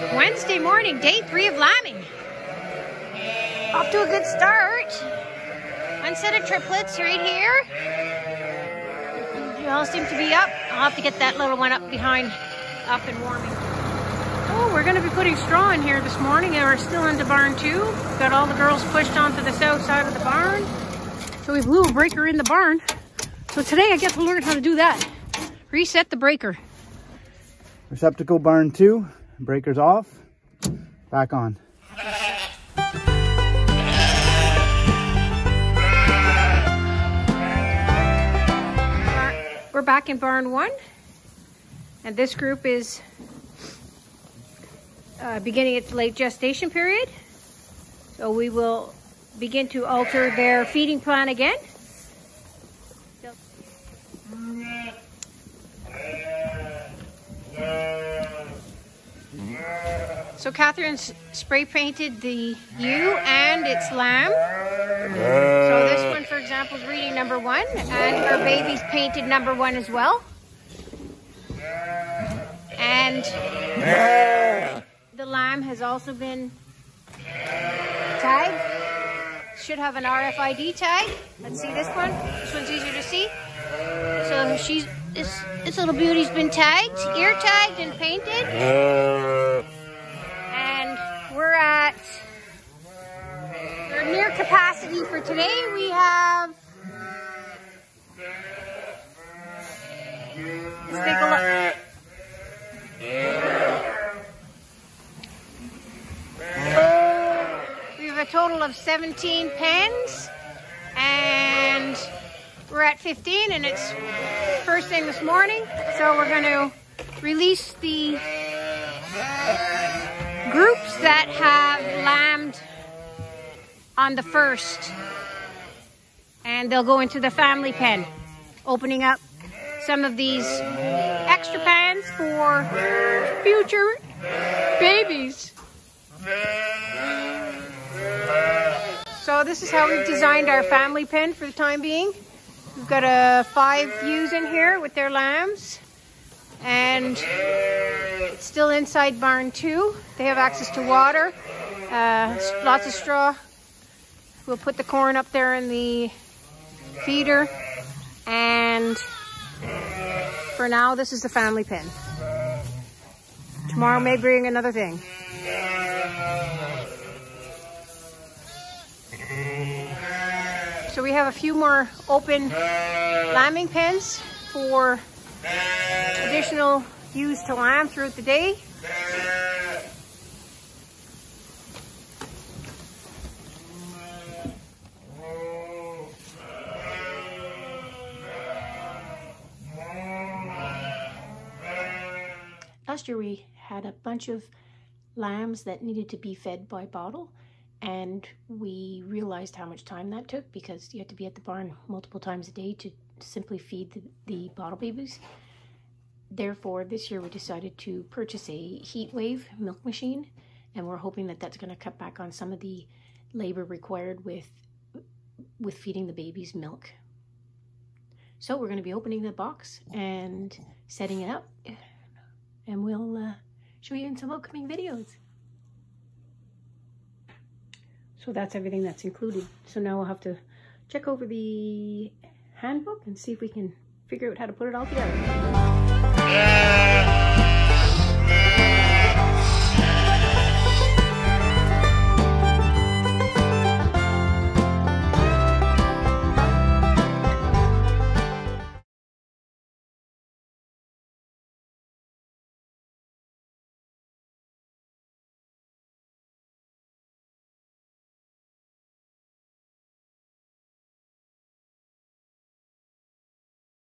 Wednesday morning, day three of lambing. Off to a good start. One set of triplets right here. They all seem to be up. I'll have to get that little one up behind, up and warming. Oh, we're to be putting straw in here this morning and we're still into barn two. Got all the girls pushed onto the south side of the barn. So we blew a breaker in the barn. So today I get to learn how to do that. Reset the breaker. Receptacle barn two, breakers off, back on. We're back in barn one, and this group is uh, beginning its late gestation period. So we will begin to alter their feeding plan again. So Catherine's spray painted the ewe and its lamb. So this one, for example, is reading number one, and her baby's painted number one as well. And the lamb has also been tagged. Should have an RFID tag. Let's see this one. This one's easier to see. So she's this this little beauty's been tagged, ear tagged and painted we're at we're near capacity for today. We have let's take a look. We have a total of 17 pens and we're at 15 and it's first thing this morning. So we're going to release the groups that have on the first and they'll go into the family pen opening up some of these extra pans for future babies so this is how we've designed our family pen for the time being we've got a uh, five ewes in here with their lambs and it's still inside barn two. They have access to water, uh, lots of straw. We'll put the corn up there in the feeder and for now this is the family pen. Tomorrow may bring another thing. So we have a few more open lambing pens for additional ewes to lamb throughout the day. Last year we had a bunch of lambs that needed to be fed by bottle and we realized how much time that took because you had to be at the barn multiple times a day to simply feed the, the bottle babies. Therefore, this year we decided to purchase a heat wave milk machine, and we're hoping that that's going to cut back on some of the labor required with with feeding the babies milk. So we're going to be opening the box and setting it up, and we'll uh, show you in some upcoming videos. So that's everything that's included. So now we'll have to check over the handbook and see if we can figure out how to put it all together.